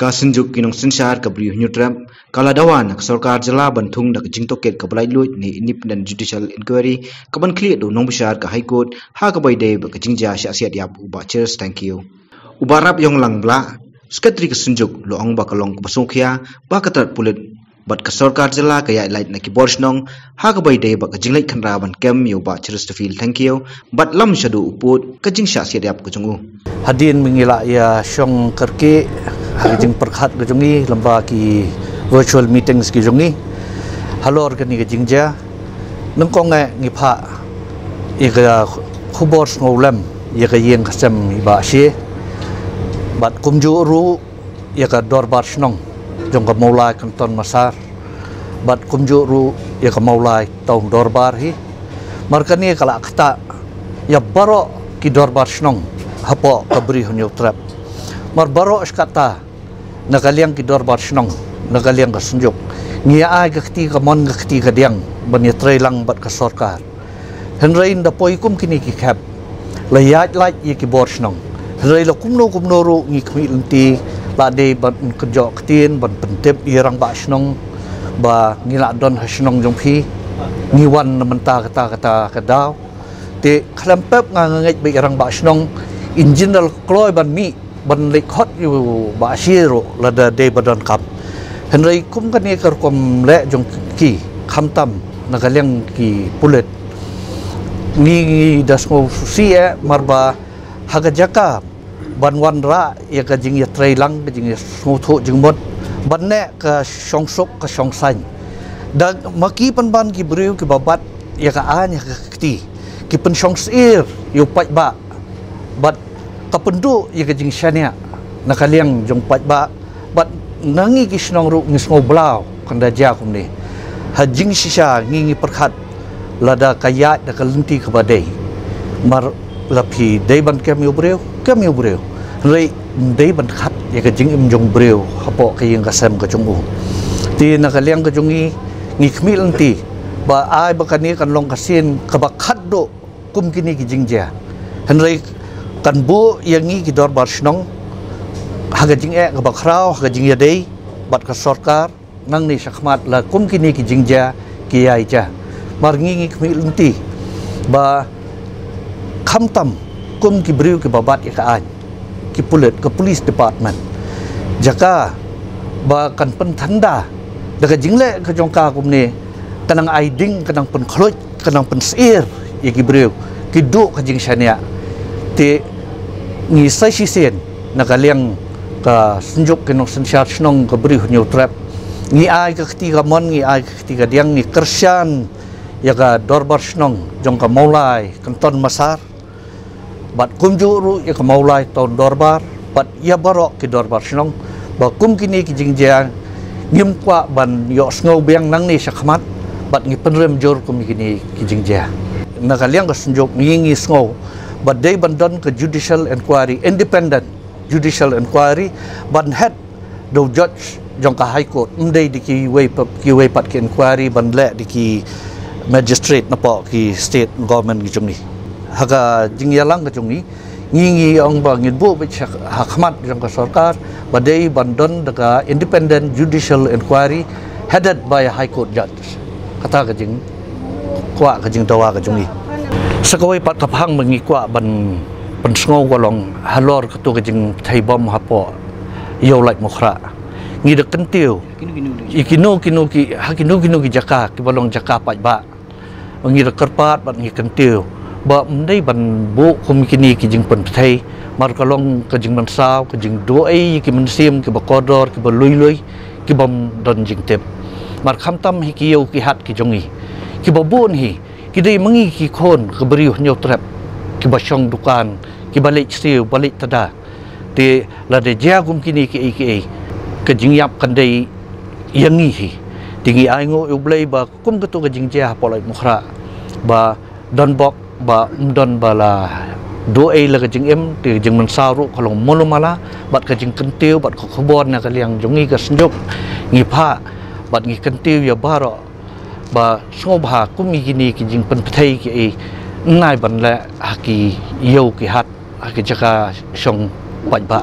ka sinjuk kinong sinshar ka bri nyutram kala dawan ka sarkar jala jingto ket ka blai lut ni independent judicial inquiry. Ka ban clear do nong bishar ka high court. Ha ka bai dei ba ka jingja sha sia dia u ba cheers thank you. Ubarap yong lang bla. Sketri ka sinjuk lo ang ba ka long ba songkhia ba ka tar pulit bat ka sarkar jala ka ya light na ki borsh nong ha ka bai dei ba ka jinglai khan ra ban kem yo ba. Cheers to feel thank you. Bat lam shadu uput sha sia dia ku chungu hadin mengila ya shong kerke hari jing perkhat ke jungi lamba ki virtual meetings ki jungi halor ke ni ke jingja nang ko nge ngi pha i ga khubor ngolem ye ga yeng ba she bat kumju ru ye ga dorbar snong jong ka maulai kanton masar. Bat kumju ru ye ka maulai tong dorbar hi. Markani kala kata ya baro ki dorbar snong hapo kabri hunyo trap. Mar baro skata nagaliang gidor bar shnong nagaliang gasunjuk ngia ai gakti gamon gakti gadiang bani trai lang bat ka sarkar henrain da poikum kini ki khap la yaj laj ye ki bor shnong henrai la kumno kumno ru ngi khmi lenti la de ban kjok tin ban pentep irang ba shnong ba ngila don hashnong jong phi ni wan na menta kata kata kadaw te khlampep nga ngait be irang ba shnong in general kloi ban mi ban le khot yu ba shiro la da de badan kap. Henrai kum kan ni kar kom le jong ki kham tam na galeng ki pulet ni das ngo si e marba haga jaka ban wan ra ya ka jing ya trai lang ka jing ya ngo tho jing mot ban ne ka shong sok ka shong san da maki pan ban ki briu ki babat ya ka an ya ka kti. Ki pen shong sir yu pat ba. Bat ka pendu ya ka jing shania na kaliang jong pat ba bat nangi ki shnong ru ngis ngo blau kan da ja kum ni. Ha jing shisha ngi ngi perkhat lada kaya da kalenti ke badai. Mar lapi dai ban kem yu breu kem yu breu rei dai ban khat ya ka jing im jong breu hapo ka yeng ka sem ka chung u ti na ka liang ka jungi ngi khmi lenti. Ba ai ba kani kan long ka sin ka ba khat do kum kini ki jing ja han rei kan bu yang ngi ki dor bar shnong ha ka jing e ka ba khrao ha ka jing ya dei bat ka sarkar nang ni shakmat la kum kini ki jing ja ki ai ja. Marngi kmi lunti ba kham tam kum ki briu ki babat ya ka an ki pulit ke police department. Jaka ba kan pen thanda daga jingle ka jongka kum ne kanang aiding kanang pen khloit kanang pen sir ya ki briu ki du ka jing shania te ni sai shi sen na ka liang ka sunjuk ke no sen shar shnong ka briu new trap ni ai ka khti ka mon ni ai ka khti ka diang ni kersyan ya ka dorbar snong jong ka maulai kanton masar. Bat kumju ru ya ka maulai ton dorbar bat ya barok ki dorbar snong ba kum kini ki jingja ngim kwa ban yo sngo biang nang ni sakmat bat ngi penrem jor kum kini ki jingja na ka liang ka sunjok ngi ngi sngo bat dei ban don ka judicial inquiry independent judicial inquiry ban head do judge jong ka high court ndai di ki wei ki wei pat ki inquiry ban le di ki magistrate na po ki state government ki jungi haga jingyalang ka jungi ngi ngi ong ba ngin bu be hakmat jong ka sarkar badai bandon daga independent judicial inquiry headed by a high court judge. Kata ka jing kwa ka jing tawa ka jungi sakawai pat ka phang mangi kwa ban ban sngo golong halor tu ka jing thai bom hapo yo like mokhra ngi de kentiu. Ikino kino ki hakino kino ki jaka ki balong jaka pat ba. Ngi de kerpat bat ngi kentiu. Ba mdai ban bu kum kini ki jing pen thai. Mar kalong ka jing man saw ka jing do ai ki man sim ki ba kodor ki ba lui lui ki bom don jing tep. Mar kham tam hi ki yo ki hat ki jongi. Ki ba bun hi ki dei mangi ki khon ka bari nyo trap ki ba shong dukan ki balik siu balik tada te la de ja kum kini ki ki ai ka jing yap kan dei yangi hi. Tingi ai ngo u blai ba kum ka tu ka jing ja polai mukhra. Ba don bok ba don ba la do ai la ka jing em ti jing man sa ru khalong molo mala bat ka jing kentiu bat ko khobon na ka liang jongi ka snjok ngi pha bat ngi kentiu ya baro ba so ba kum mi gini ki jing pen thai ki ai nai ban la ha pat ba